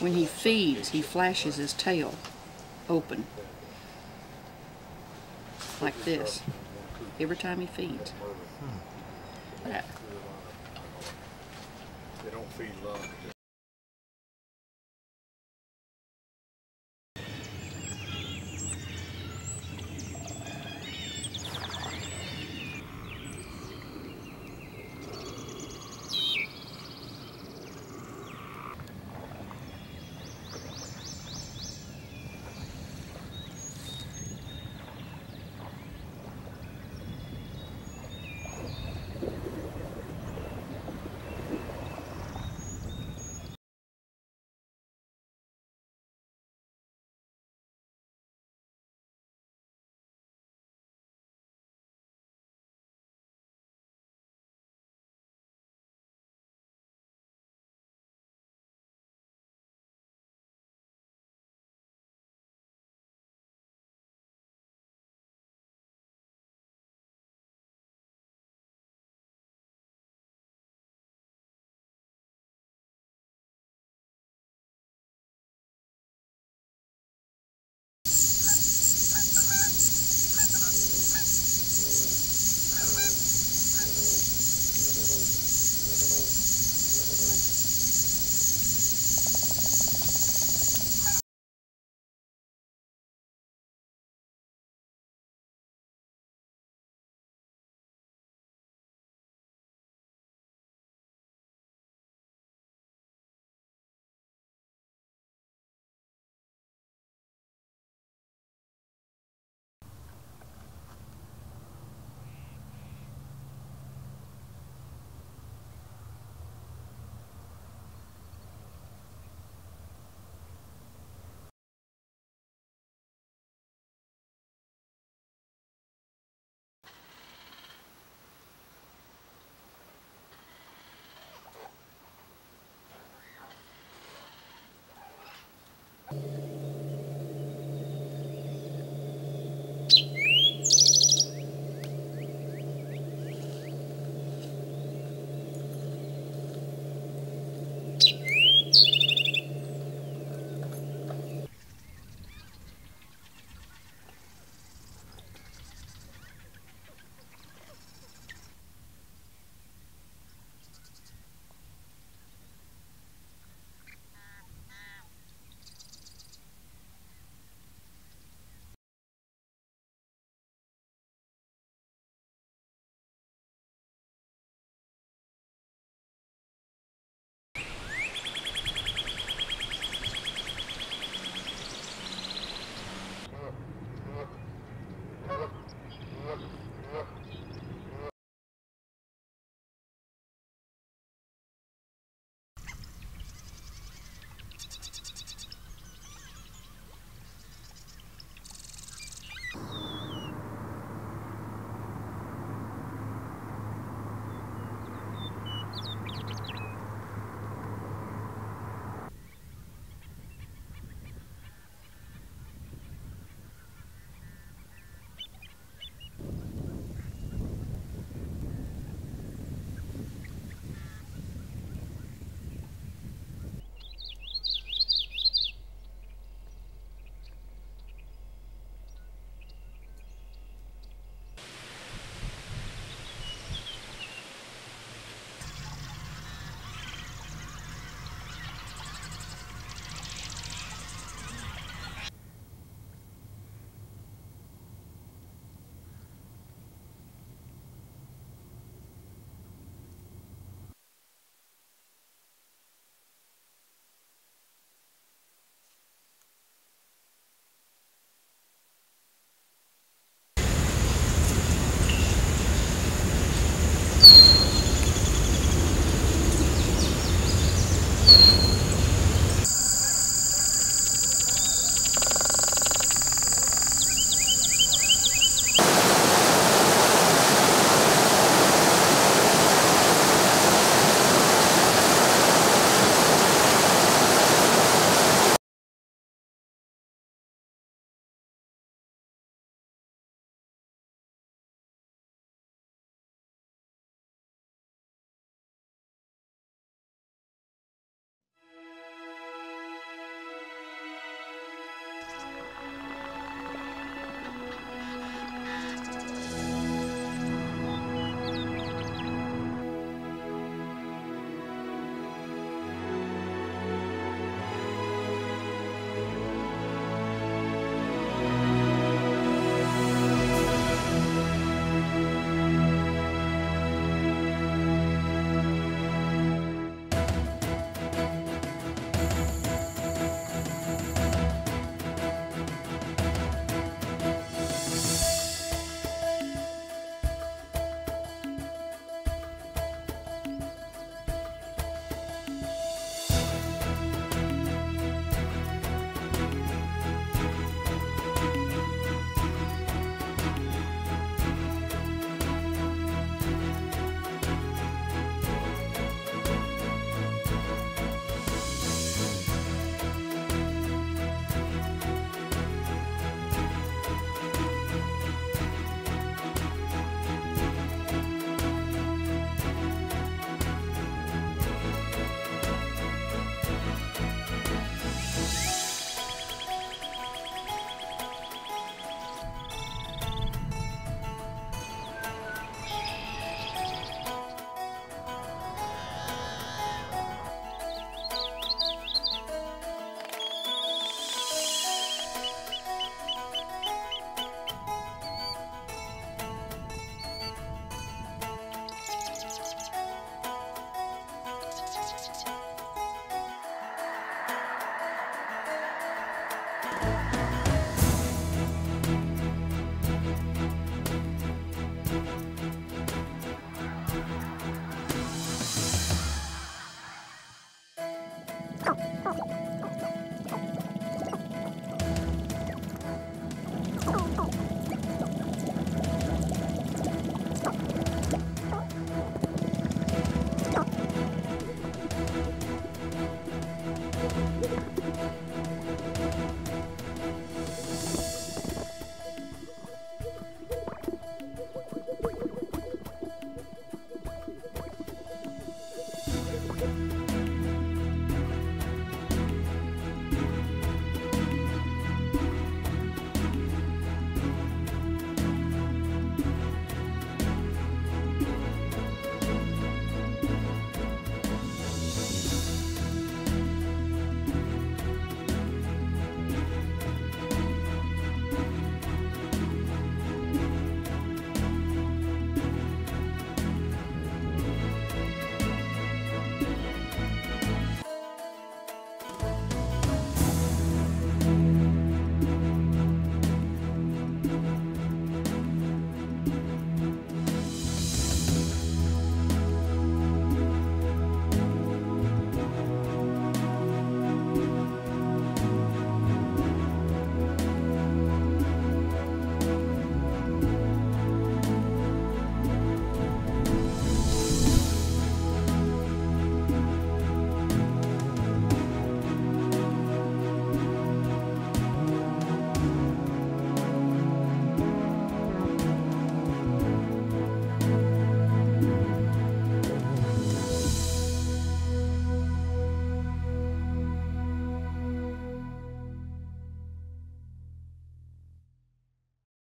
When he feeds, he flashes his tail open. Like this. Every time he feeds. Hmm. That. They don't feed love. You